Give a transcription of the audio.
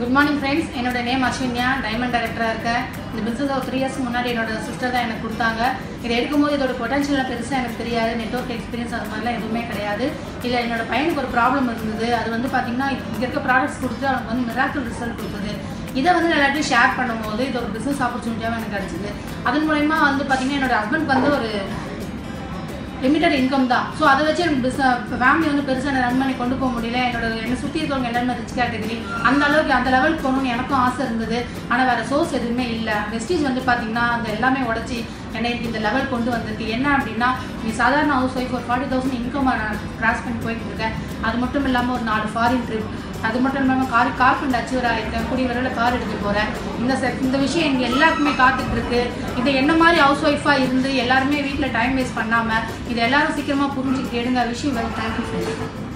Good morning friends என்னோட name Ashwinya. Diamond டைரக்டராக இருக்கேன். இந்த பிஸ்னஸ் ஒரு த்ரீ இயர்ஸ் முன்னாடி என்னோட சிஸ்டர் தான் எனக்கு கொடுத்தாங்க. இதை எடுக்கும்போது இதோட பொட்டன்ஷியலாக பெருசாக எனக்கு தெரியாது. நெட்ஒர்க் எக்ஸ்பீரியன்ஸ் அது மாதிரிலாம் எதுவுமே கிடையாது. இதில் என்னோட பையனுக்கு ஒரு ப்ராப்ளம் இருந்தது. அது வந்து பார்த்தீங்கன்னா இங்கே இருக்க ப்ராடக்ட்ஸ் கொடுத்து அவனுக்கு வந்து மிராக்கல் ரிசல்ட் கொடுத்தது. இதை வந்து எல்லாத்தையும் ஷேர் பண்ணும்போது இது ஒரு பிஸ்னஸ் ஆப்பர்ச்சுனிட்டியாகவும் எனக்கு கிடச்சிது. அதன் மூலயமா வந்து பார்த்திங்கன்னா என்னோட ஹஸ்பண்ட் வந்து ஒரு லிமிட்டட் இன்கம் தான். ஸோ அதை வச்சு எனக்கு பிஸ்னஸ் ஃபேமிலி வந்து பெருசாக ரன் பண்ணி கொண்டு போக முடியல. என்னோட என்னை சுற்றி இருக்கவங்க எல்லாருமே ரிச் கேட்டகரி அந்த அளவுக்கு அந்த லெவலுக்கு போகணும்னு எனக்கும் ஆசை இருந்தது. ஆனால் வேறு சோர்ஸ் எதுவுமே இல்லை. வெஸ்டீஜ் வந்து பார்த்தீங்கன்னா அந்த எல்லாமே உடச்சி என்னை இந்த லெவல் கொண்டு வந்திருக்கு. என்ன அப்படின்னா நீ சாதாரண ஹவுஸ் ஒய்ஃப் ஒரு ஃபார்ட்டி தௌசண்ட் இன்கம் நான் கிராஸ் பண்ணி போயிட்டு இருக்கேன். அது மட்டும் இல்லாமல் ஒரு நாலு ஃபாரின் ட்ரிப் அது மட்டும் இல்லாமல் கார் கார் ஃபண்ட் அச்சீவர் ஆகிருக்கேன் கூடிய விரைவில் கார் எடுத்து போகிறேன் இந்த செ இந்த விஷயம் எங்கள் எல்லாருக்குமே காத்துட்ருக்கு இதை என்ன மாதிரி ஹவுஸ் ஒய்ஃபாக இருந்து எல்லாருமே வீட்டில் டைம் வேஸ்ட் பண்ணாமல் இதை எல்லாரும் சீக்கிரமாக புரிஞ்சுக்கிட்டு எடுங்க. விஷயம் வெரி தேங்க்யூ